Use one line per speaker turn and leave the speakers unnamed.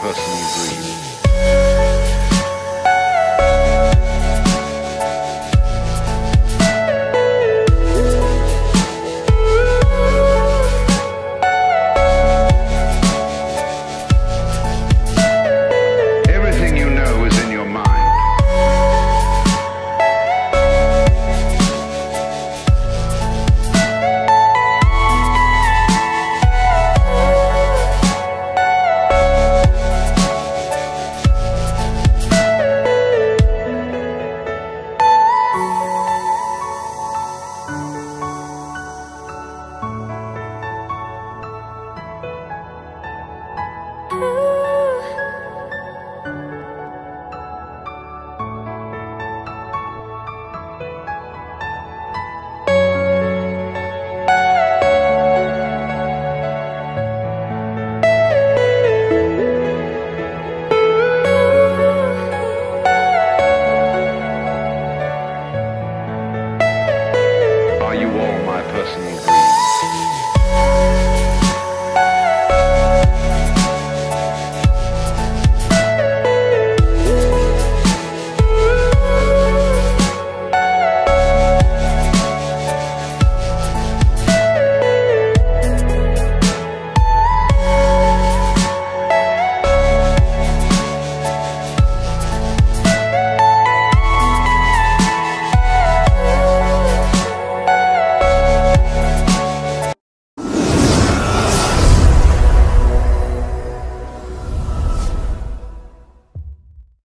personal dream. are you all my personal dreams?